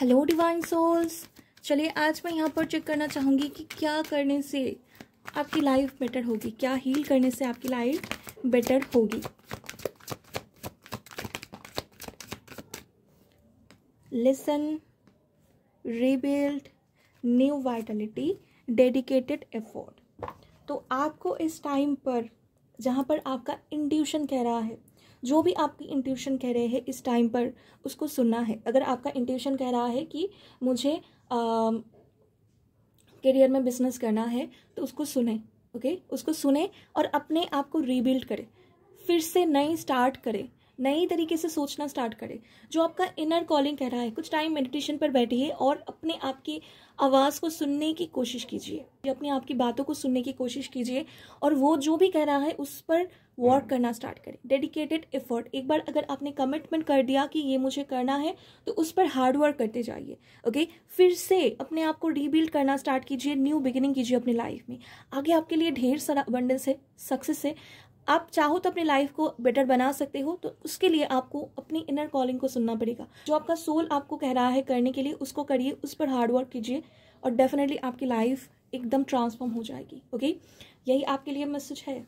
Hello divine souls चलिए, आज मैं यहाँ पर चेक करना चाहूँगी कि क्या करने से आपकी लाइफ बेटर होगी। क्या हील करने से आपकी लाइफ बेटर होगी? Listen rebuild new vitality dedicated effort तो आपको इस टाइम पर, जहाँ पर आपका इंट्यूशन कह रहा है जो भी आपकी इंट्यूशन कह रहे हैं, इस टाइम पर उसको सुनना है। अगर आपका इंट्यूशन कह रहा है कि मुझे करियर में बिज़नेस करना है तो उसको सुने ओके उसको सुने और अपने आप को रीबिल्ड करें। फिर से नई स्टार्ट करें। नई तरीके से सोचना स्टार्ट करें। जो आपका इनर कॉलिंग कह रहा है कुछ टाइम मेडिटेशन पर बैठिए और अपने आप की आवाज़ को सुनने की कोशिश कीजिए। अपने आप की बातों को सुनने की कोशिश कीजिए और वो जो भी कह रहा है उस पर वर्क करना स्टार्ट करें। डेडिकेटेड एफर्ट एक बार अगर आपने कमिटमेंट कर दिया कि ये मुझे करना है तो उस पर हार्ड वर्क करते जाइए। ओके फिर से अपने आप को रीबिल्ड करना स्टार्ट कीजिए। न्यू बिगिनिंग कीजिए अपनी लाइफ में। आगे आपके लिए ढेर सारा अबंडेंस है सक्सेस है। आप चाहो तो अपनी लाइफ को बेटर बना सकते हो तो उसके लिए आपको अपनी इनर कॉलिंग को सुनना पड़ेगा। जो आपका सोल आपको कह रहा है करने के लिए, उसको करिए, उस पर हार्डवर्क कीजिए और डेफिनेटली आपकी लाइफ एकदम ट्रांसफॉर्म हो जाएगी ओके यही आपके लिए मैसेज है।